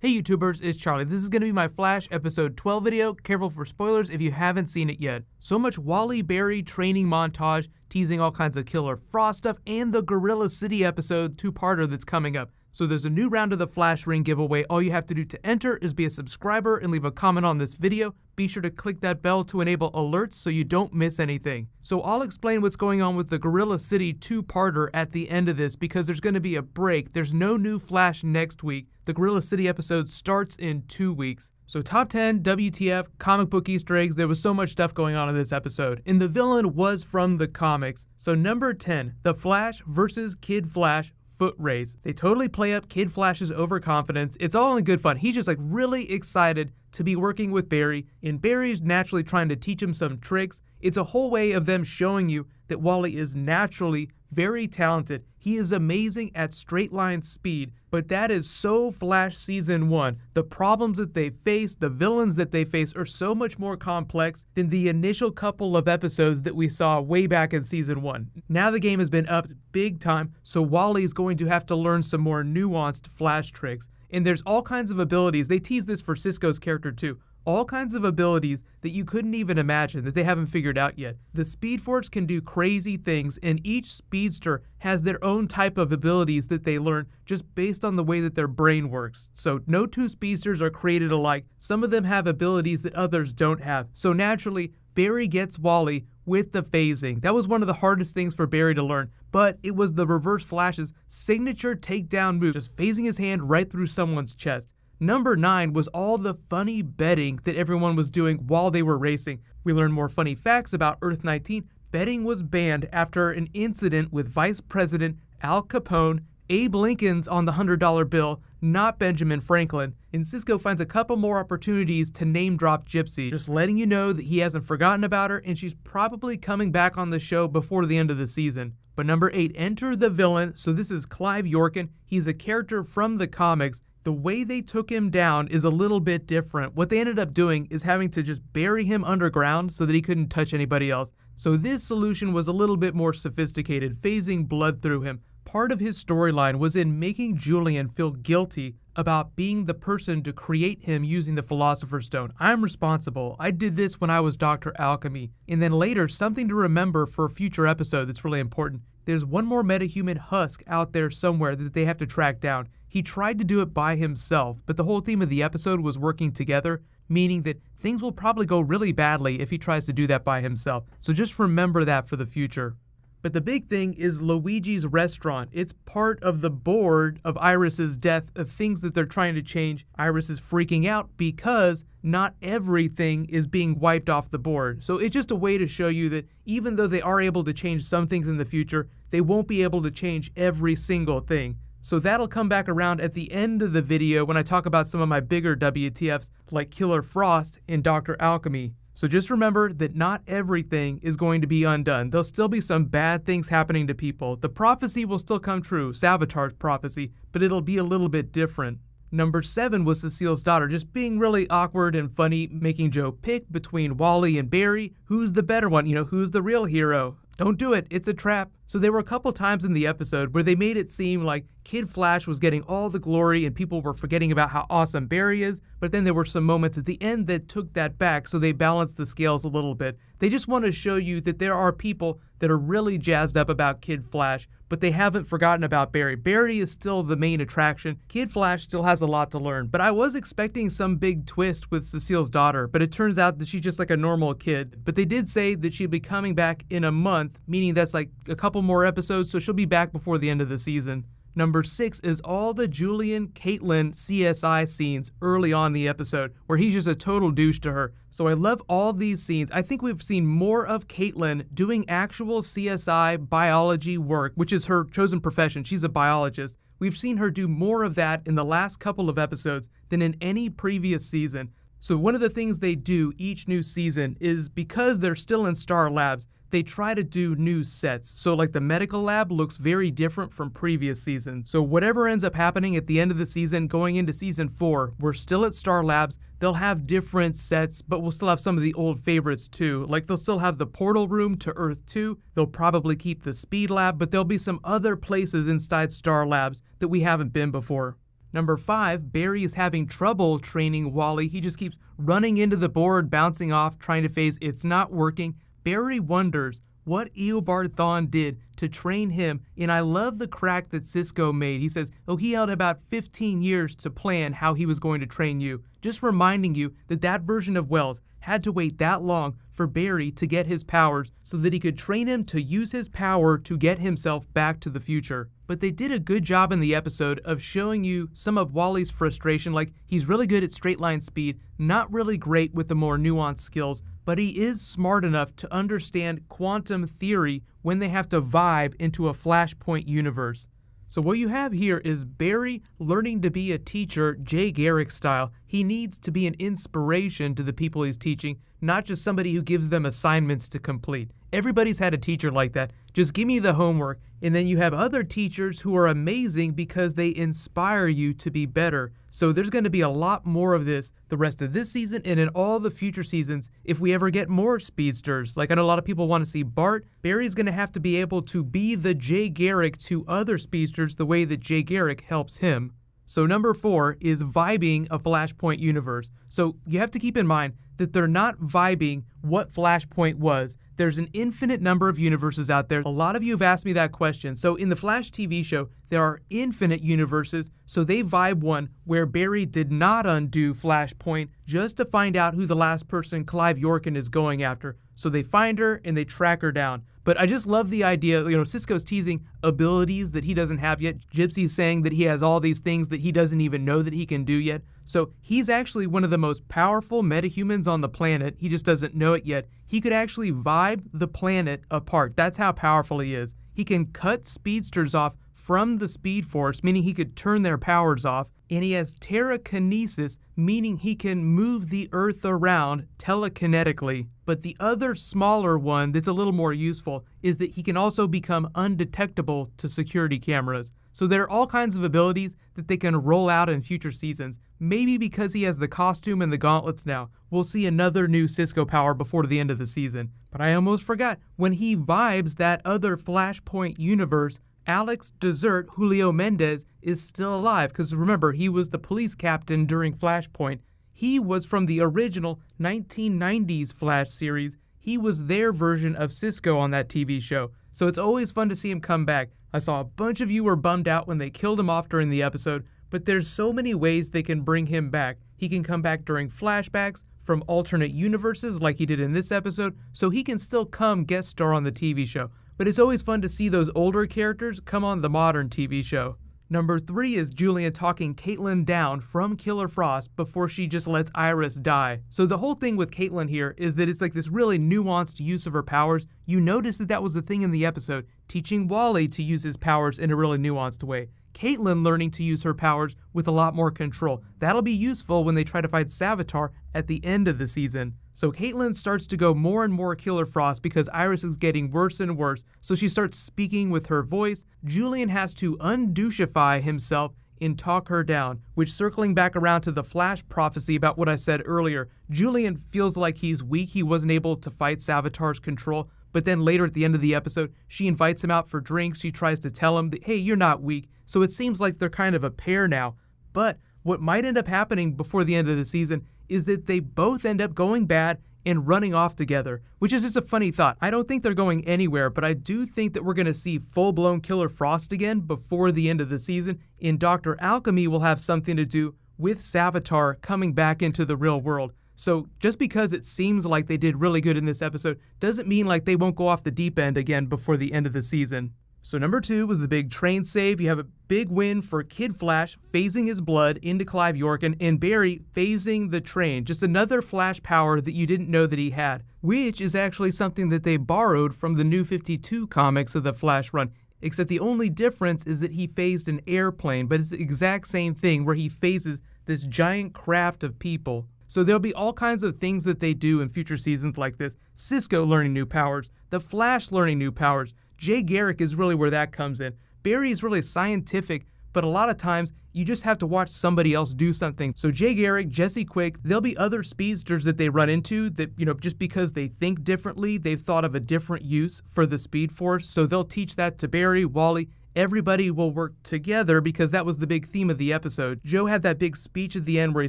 Hey YouTubers, it's Charlie. This is going to be my Flash episode 12 video. Careful for spoilers if you haven't seen it yet. So much Wally Barry training montage, teasing all kinds of Killer Frost stuff, and the Gorilla City episode two-parter that's coming up. So there's a new round of the Flash Ring giveaway. All you have to do to enter is be a subscriber and leave a comment on this video. Be sure to click that bell to enable alerts so you don't miss anything. So I'll explain what's going on with the Gorilla City two-parter at the end of this because there's going to be a break. There's no new Flash next week. The Gorilla City episode starts in two weeks. So top 10, WTF, comic book Easter eggs, there was so much stuff going on in this episode. And the villain was from the comics. So number 10, The Flash versus Kid Flash foot race. They totally play up Kid Flash's overconfidence. It's all in good fun. He's just like really excited to be working with Barry, and Barry's naturally trying to teach him some tricks. It's a whole way of them showing you that Wally is naturally very talented. He is amazing at straight line speed, but that is so Flash Season 1. The problems that they face, the villains that they face, are so much more complex than the initial couple of episodes that we saw way back in Season 1. Now the game has been upped big time, so Wally is going to have to learn some more nuanced Flash tricks. And there's all kinds of abilities. They tease this for Cisco's character too all kinds of abilities that you couldn't even imagine that they haven't figured out yet. The Speed Force can do crazy things, and each speedster has their own type of abilities that they learn just based on the way that their brain works. So, no two speedsters are created alike. Some of them have abilities that others don't have. So, naturally, Barry gets Wally with the phasing. That was one of the hardest things for Barry to learn, but it was the Reverse Flash's signature takedown move, just phasing his hand right through someone's chest. Number 9 was all the funny betting that everyone was doing while they were racing. We learned more funny facts about Earth 19. Betting was banned after an incident with Vice President Al Capone, Abe Lincoln's on the $100 bill, not Benjamin Franklin. And Cisco finds a couple more opportunities to name drop Gypsy, just letting you know that he hasn't forgotten about her and she's probably coming back on the show before the end of the season. But number 8, enter the villain. So this is Clive Yorkin. He's a character from the comics the way they took him down is a little bit different. What they ended up doing is having to just bury him underground so that he couldn't touch anybody else. So this solution was a little bit more sophisticated, phasing blood through him. Part of his storyline was in making Julian feel guilty about being the person to create him using the Philosopher's Stone. I'm responsible. I did this when I was Dr. Alchemy. And then later, something to remember for a future episode that's really important. There's one more metahuman husk out there somewhere that they have to track down. He tried to do it by himself, but the whole theme of the episode was working together, meaning that things will probably go really badly if he tries to do that by himself. So just remember that for the future. But the big thing is Luigi's restaurant. It's part of the board of Iris's death of things that they're trying to change. Iris is freaking out because not everything is being wiped off the board. So it's just a way to show you that even though they are able to change some things in the future, they won't be able to change every single thing. So that'll come back around at the end of the video when I talk about some of my bigger WTFs like Killer Frost and Dr. Alchemy. So just remember that not everything is going to be undone. There'll still be some bad things happening to people. The prophecy will still come true, Savitar's prophecy, but it'll be a little bit different. Number seven was Cecile's daughter, just being really awkward and funny, making Joe pick between Wally and Barry. Who's the better one? You know, who's the real hero? Don't do it, it's a trap. So there were a couple times in the episode where they made it seem like Kid Flash was getting all the glory and people were forgetting about how awesome Barry is, but then there were some moments at the end that took that back, so they balanced the scales a little bit. They just want to show you that there are people that are really jazzed up about Kid Flash, but they haven't forgotten about Barry. Barry is still the main attraction. Kid Flash still has a lot to learn, but I was expecting some big twist with Cecile's daughter, but it turns out that she's just like a normal kid. But they did say that she'd be coming back in a month, meaning that's like a couple more episodes, so she'll be back before the end of the season. Number six is all the Julian Caitlin CSI scenes early on the episode, where he's just a total douche to her. So I love all these scenes. I think we've seen more of Caitlin doing actual CSI biology work, which is her chosen profession. She's a biologist. We've seen her do more of that in the last couple of episodes than in any previous season. So one of the things they do each new season is because they're still in Star Labs, they try to do new sets. So like the medical lab looks very different from previous seasons. So whatever ends up happening at the end of the season going into season 4, we're still at Star Labs. They'll have different sets, but we'll still have some of the old favorites too. Like they'll still have the portal room to Earth 2. They'll probably keep the speed lab, but there'll be some other places inside Star Labs that we haven't been before. Number five, Barry is having trouble training Wally. He just keeps running into the board, bouncing off, trying to phase. It's not working. Barry wonders what Eobard Thawne did to train him, and I love the crack that Cisco made. He says, oh, he had about 15 years to plan how he was going to train you. Just reminding you that that version of Wells had to wait that long for Barry to get his powers so that he could train him to use his power to get himself back to the future. But they did a good job in the episode of showing you some of Wally's frustration, like he's really good at straight line speed, not really great with the more nuanced skills, but he is smart enough to understand quantum theory when they have to vibe into a Flashpoint universe. So what you have here is Barry learning to be a teacher Jay Garrick style. He needs to be an inspiration to the people he's teaching, not just somebody who gives them assignments to complete. Everybody's had a teacher like that. Just give me the homework. And then you have other teachers who are amazing because they inspire you to be better. So there's going to be a lot more of this the rest of this season and in all the future seasons if we ever get more speedsters. Like I know a lot of people want to see Bart. Barry's going to have to be able to be the Jay Garrick to other speedsters the way that Jay Garrick helps him. So number four is vibing a Flashpoint universe. So you have to keep in mind that they're not vibing what Flashpoint was. There's an infinite number of universes out there. A lot of you have asked me that question. So in the Flash TV show, there are infinite universes. So they vibe one where Barry did not undo Flashpoint just to find out who the last person Clive Yorkin is going after. So they find her and they track her down. But I just love the idea, you know, Cisco's teasing abilities that he doesn't have yet. Gypsy's saying that he has all these things that he doesn't even know that he can do yet. So he's actually one of the most powerful metahumans on the planet. He just doesn't know it yet. He could actually vibe the planet apart. That's how powerful he is. He can cut speedsters off from the Speed Force, meaning he could turn their powers off, and he has telekinesis, meaning he can move the Earth around telekinetically. But the other smaller one that's a little more useful is that he can also become undetectable to security cameras. So there are all kinds of abilities that they can roll out in future seasons. Maybe because he has the costume and the gauntlets now, we'll see another new Cisco power before the end of the season. But I almost forgot, when he vibes that other Flashpoint universe, Alex Desert Julio Mendez is still alive because remember, he was the police captain during Flashpoint. He was from the original 1990s Flash series. He was their version of Cisco on that TV show. So it's always fun to see him come back. I saw a bunch of you were bummed out when they killed him off during the episode, but there's so many ways they can bring him back. He can come back during flashbacks from alternate universes like he did in this episode, so he can still come guest star on the TV show but it's always fun to see those older characters come on the modern TV show. Number three is Julian talking Caitlin down from Killer Frost before she just lets Iris die. So the whole thing with Caitlin here is that it's like this really nuanced use of her powers. You notice that that was the thing in the episode, teaching Wally to use his powers in a really nuanced way. Caitlin learning to use her powers with a lot more control. That'll be useful when they try to fight Savitar at the end of the season. So Caitlin starts to go more and more Killer Frost because Iris is getting worse and worse, so she starts speaking with her voice. Julian has to undouchify himself and talk her down, which circling back around to the Flash prophecy about what I said earlier, Julian feels like he's weak, he wasn't able to fight Savitar's control, but then later at the end of the episode, she invites him out for drinks, she tries to tell him that, hey, you're not weak, so it seems like they're kind of a pair now. But what might end up happening before the end of the season is that they both end up going bad and running off together, which is just a funny thought. I don't think they're going anywhere, but I do think that we're going to see full blown Killer Frost again before the end of the season, and Dr. Alchemy will have something to do with Savitar coming back into the real world. So just because it seems like they did really good in this episode doesn't mean like they won't go off the deep end again before the end of the season. So number two was the big train save. You have a big win for Kid Flash phasing his blood into Clive Yorkin and Barry phasing the train. Just another Flash power that you didn't know that he had, which is actually something that they borrowed from the New 52 comics of the Flash run. Except the only difference is that he phased an airplane, but it's the exact same thing where he phases this giant craft of people. So there'll be all kinds of things that they do in future seasons like this. Cisco learning new powers, the Flash learning new powers, Jay Garrick is really where that comes in. Barry is really scientific, but a lot of times you just have to watch somebody else do something. So Jay Garrick, Jesse Quick, there'll be other speedsters that they run into that, you know, just because they think differently, they've thought of a different use for the Speed Force. So they'll teach that to Barry, Wally, everybody will work together because that was the big theme of the episode. Joe had that big speech at the end where he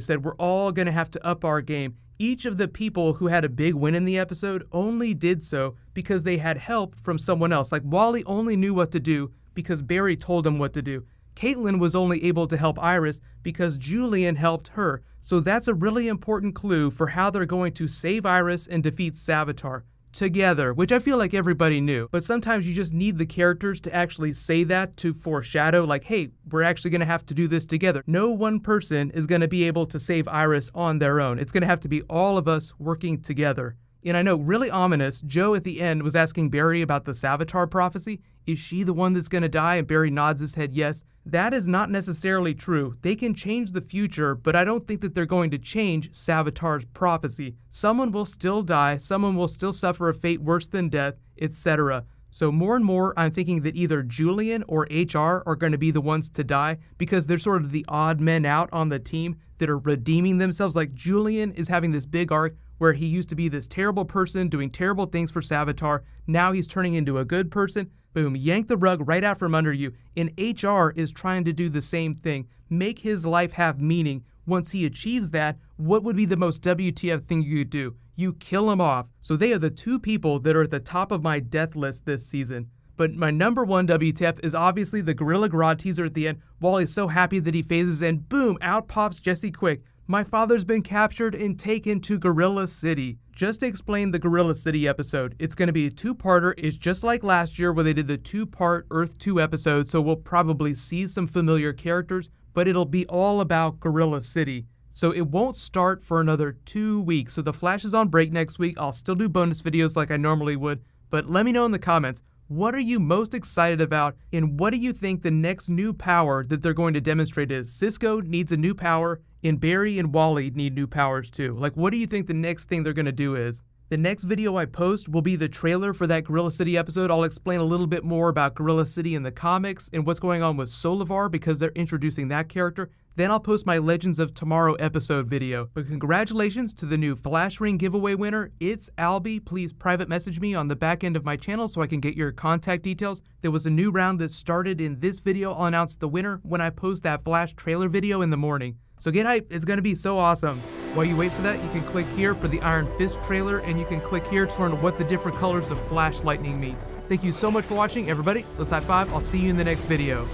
said, We're all going to have to up our game. Each of the people who had a big win in the episode only did so because they had help from someone else. Like Wally only knew what to do because Barry told him what to do. Caitlin was only able to help Iris because Julian helped her. So that's a really important clue for how they're going to save Iris and defeat Savitar together, which I feel like everybody knew. But sometimes you just need the characters to actually say that to foreshadow, like, hey, we're actually going to have to do this together. No one person is going to be able to save Iris on their own. It's going to have to be all of us working together. And I know, really ominous, Joe at the end was asking Barry about the Savitar prophecy. Is she the one that's going to die? And Barry nods his head yes. That is not necessarily true. They can change the future, but I don't think that they're going to change Savitar's prophecy. Someone will still die, someone will still suffer a fate worse than death, etc. So more and more, I'm thinking that either Julian or HR are going to be the ones to die because they're sort of the odd men out on the team that are redeeming themselves. Like Julian is having this big arc where he used to be this terrible person doing terrible things for Savitar. Now he's turning into a good person. Boom, yank the rug right out from under you. And HR is trying to do the same thing, make his life have meaning. Once he achieves that, what would be the most WTF thing you could do? You kill him off. So they are the two people that are at the top of my death list this season. But my number one WTF is obviously the Gorilla Grodd teaser at the end. Wally's so happy that he phases in, boom, out pops Jesse Quick. My father's been captured and taken to Gorilla City. Just to explain the Gorilla City episode, it's going to be a two parter. It's just like last year where they did the two part Earth 2 episode, so we'll probably see some familiar characters, but it'll be all about Gorilla City. So it won't start for another two weeks. So the Flash is on break next week. I'll still do bonus videos like I normally would, but let me know in the comments what are you most excited about, and what do you think the next new power that they're going to demonstrate is? Cisco needs a new power, and Barry and Wally need new powers too. Like, what do you think the next thing they're going to do is? The next video I post will be the trailer for that Gorilla City episode. I'll explain a little bit more about Gorilla City in the comics and what's going on with Solovar because they're introducing that character. Then I'll post my Legends of Tomorrow episode video. But congratulations to the new Flash Ring giveaway winner. It's Albie. Please private message me on the back end of my channel so I can get your contact details. There was a new round that started in this video. I'll announce the winner when I post that Flash trailer video in the morning. So get hype, it's gonna be so awesome. While you wait for that, you can click here for the Iron Fist trailer and you can click here to learn what the different colors of Flash Lightning mean. Thank you so much for watching, everybody. Let's high five. I'll see you in the next video.